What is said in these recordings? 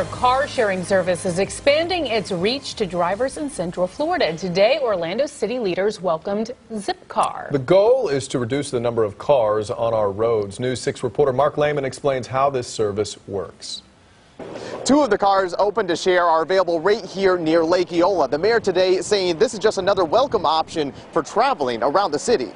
A car sharing service is expanding its reach to drivers in Central Florida. Today, Orlando city leaders welcomed Zipcar. The goal is to reduce the number of cars on our roads. News 6 reporter Mark Lehman explains how this service works. Two of the cars open to share are available right here near Lake Eola. The mayor today saying this is just another welcome option for traveling around the city.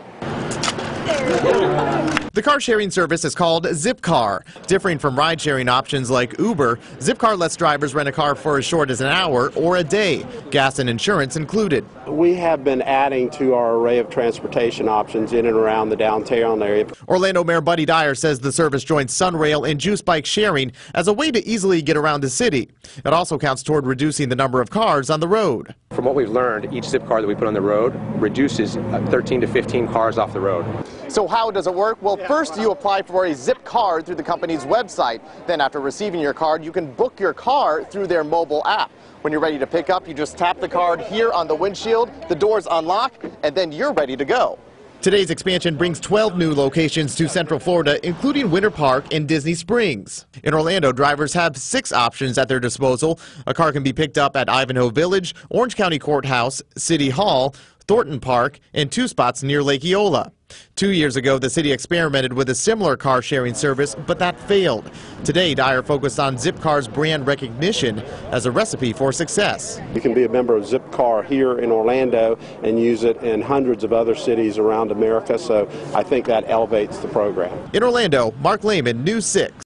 The car sharing service is called Zipcar. Differing from ride sharing options like Uber, Zipcar lets drivers rent a car for as short as an hour or a day, gas and insurance included. We have been adding to our array of transportation options in and around the downtown area. Orlando Mayor Buddy Dyer says the service joins Sunrail and Juice Bike sharing as a way to easily get around the city. It also counts toward reducing the number of cars on the road. From what we've learned, each zip car that we put on the road reduces uh, 13 to 15 cars off the road. So how does it work? Well, first you apply for a zip card through the company's website. Then after receiving your card, you can book your car through their mobile app. When you're ready to pick up, you just tap the card here on the windshield, the doors unlock, and then you're ready to go. Today's expansion brings 12 new locations to Central Florida, including Winter Park and Disney Springs. In Orlando, drivers have six options at their disposal. A car can be picked up at Ivanhoe Village, Orange County Courthouse, City Hall, Thornton Park, and two spots near Lake Eola. Two years ago, the city experimented with a similar car sharing service, but that failed. Today, Dyer focused on Zipcar's brand recognition as a recipe for success. You can be a member of Zipcar here in Orlando and use it in hundreds of other cities around America, so I think that elevates the program. In Orlando, Mark Lehman, News 6.